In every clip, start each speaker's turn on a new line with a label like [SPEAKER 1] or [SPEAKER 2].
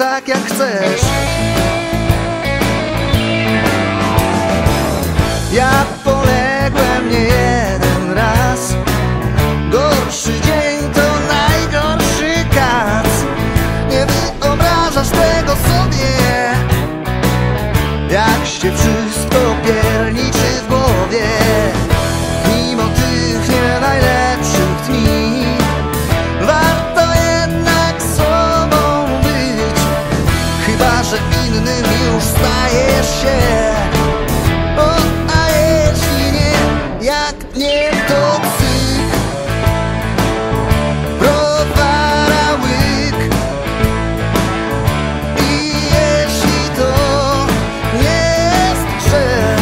[SPEAKER 1] tak jak chcesz Chyba, że innym już stajesz się. O, a jeśli nie, jak nie to cyk Browara I jeśli to nie jest grzech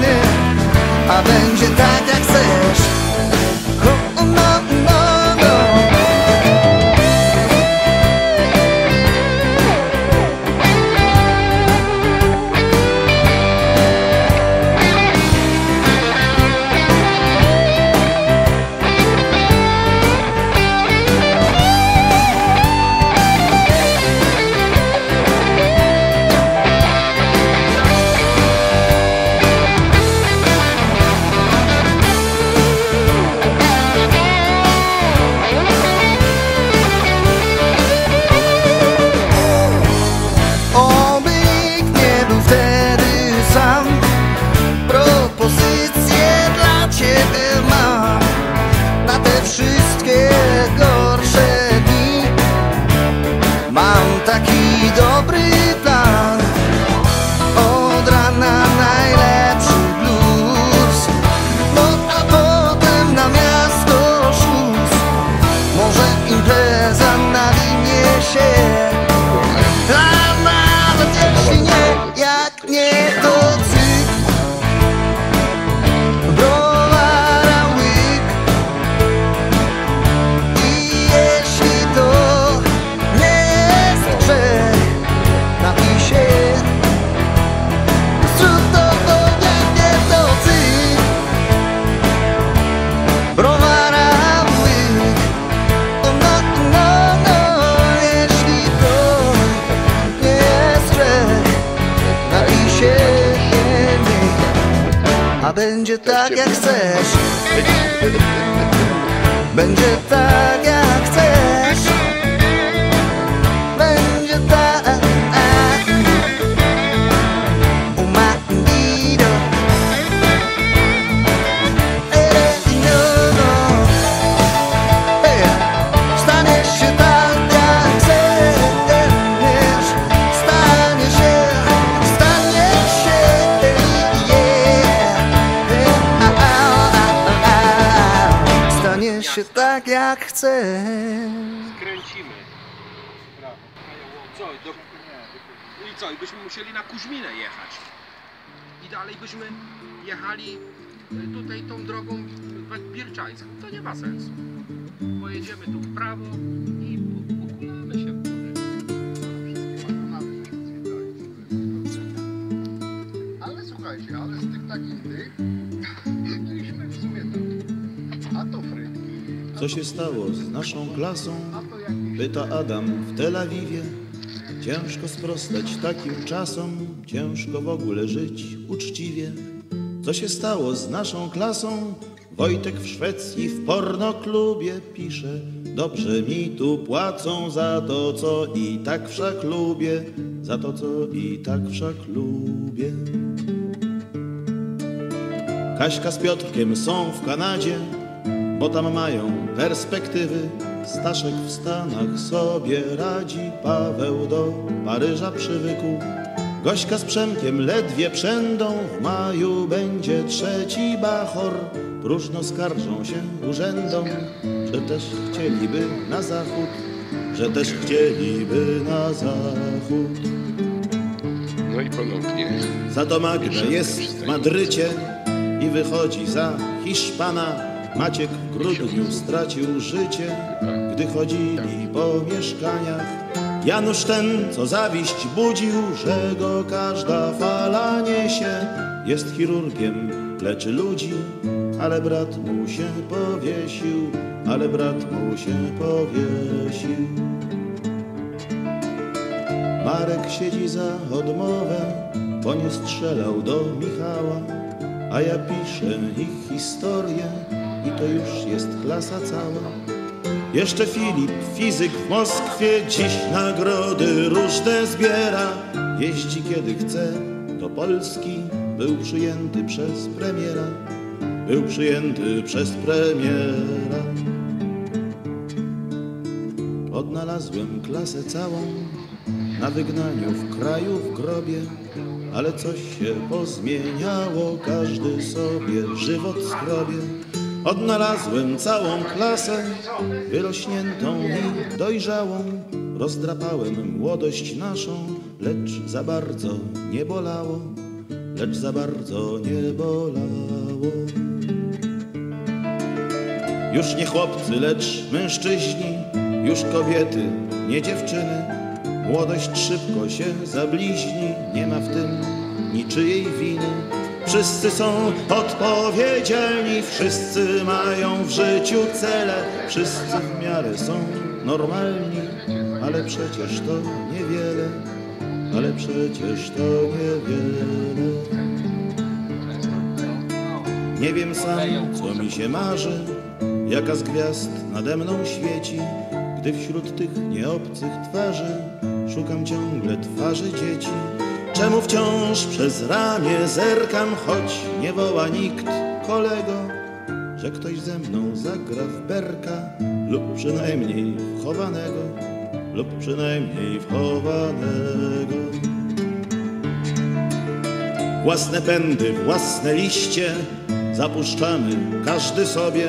[SPEAKER 1] nie, a będzie tak a będzie tak jak chcesz. Będzie tak jak jak chcesz
[SPEAKER 2] Kręcimy. Brawo. Co? Do... I co? I byśmy musieli na Kuźminę jechać. I dalej byśmy jechali y, tutaj tą drogą Birczańską. To nie ma sensu. Pojedziemy tu w prawo i ukulamy się.
[SPEAKER 3] Ale słuchajcie, ale z tych takich tych
[SPEAKER 4] Co się stało z naszą klasą? Pyta Adam w Tel Awiwie. Ciężko sprostać takim czasom, ciężko w ogóle żyć uczciwie. Co się stało z naszą klasą? Wojtek w Szwecji w pornoklubie pisze. Dobrze mi tu płacą za to, co i tak wszak lubię, za to, co i tak wszak lubię. Kaśka z Piotrkiem są w Kanadzie, bo tam mają perspektywy. Staszek w Stanach sobie radzi, Paweł do Paryża przywykł. Gośka z Przemkiem ledwie przędą, w maju będzie trzeci bachor. Próżno skarżą się urzędom, że też chcieliby na zachód, że też chcieliby na zachód.
[SPEAKER 5] No i
[SPEAKER 3] Ponownie.
[SPEAKER 4] Za to Magda jest w Madrycie i wychodzi za Hiszpana. Maciek w grudniu stracił życie, gdy chodzili po mieszkaniach. Janusz ten, co zawiść budził, że go każda fala niesie. Jest chirurgiem, leczy ludzi, ale brat mu się powiesił, ale brat mu się powiesił. Marek siedzi za odmowę, bo nie strzelał do Michała, a ja piszę ich historię i to już jest klasa cała. Jeszcze Filip, fizyk w Moskwie, dziś nagrody różne zbiera. Jeździ kiedy chce do Polski, był przyjęty przez premiera, był przyjęty przez premiera. Odnalazłem klasę całą na wygnaniu w kraju w grobie, ale coś się pozmieniało, każdy sobie żywot skrobie. Odnalazłem całą klasę, wyrośniętą i dojrzałą. Rozdrapałem młodość naszą, lecz za bardzo nie bolało, lecz za bardzo nie bolało. Już nie chłopcy, lecz mężczyźni, już kobiety, nie dziewczyny. Młodość szybko się zabliźni, nie ma w tym niczyjej winy. Wszyscy są odpowiedzialni, wszyscy mają w życiu cele, wszyscy w miarę są normalni, ale przecież to niewiele, ale przecież to niewiele. Nie wiem sam, co mi się marzy, jaka z gwiazd nade mną świeci, gdy wśród tych nieobcych twarzy szukam ciągle twarzy dzieci. Czemu wciąż przez ramię zerkam, choć nie woła nikt kolego, że ktoś ze mną zagra w berka lub przynajmniej w chowanego, lub przynajmniej w chowanego. Własne pędy, własne liście zapuszczamy każdy sobie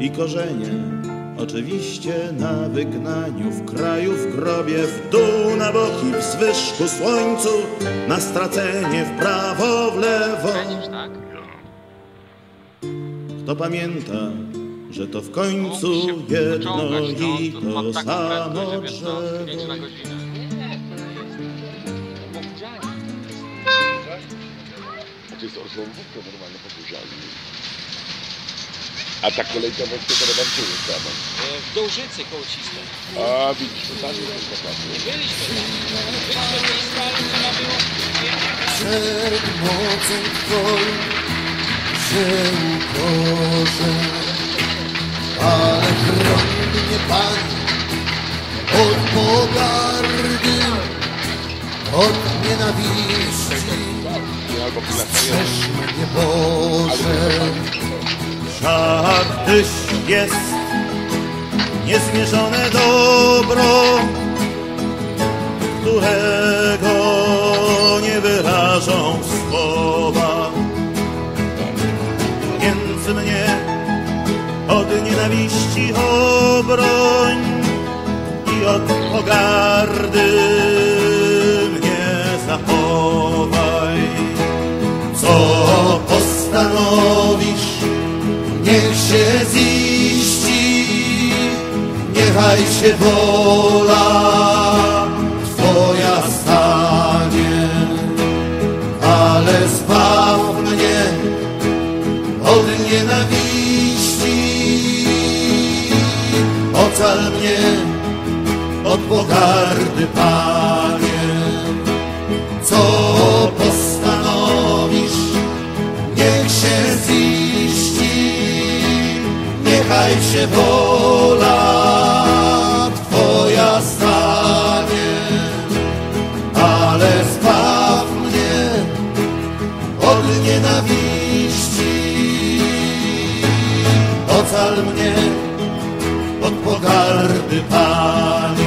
[SPEAKER 4] i korzenie oczywiście na wygnaniu w kraju w grobie w dół na boki w zwyżku słońcu na stracenie w prawo w lewo
[SPEAKER 5] tak?
[SPEAKER 4] kto pamięta że to w końcu jedno i to samo drzewo.
[SPEAKER 3] To jest normalnie. A ta kolejka właśnie to jest sama.
[SPEAKER 5] E, W Dołżycy koło Cisnej.
[SPEAKER 3] A widzisz, tam jest ten
[SPEAKER 5] Nie byliśmy tam. Byliśmy blisko, ale trzeba było...
[SPEAKER 1] Przed mocą Twoją się ukorzę, ale chroń mnie Pan od pogardy, od nienawiści. Też mnie Boże,
[SPEAKER 4] Żartyś jest niezmierzone dobro, którego nie wyrażą słowa. Więc mnie od nienawiści obroń i od pogardy niech się ziści, niechaj się wola Twoja stanie, ale zbaw mnie od nienawiści, ocal mnie od pogardy, Panie. się wola Twoja stanie, ale spaw mnie od nienawiści. Ocal mnie od pogardy Pan.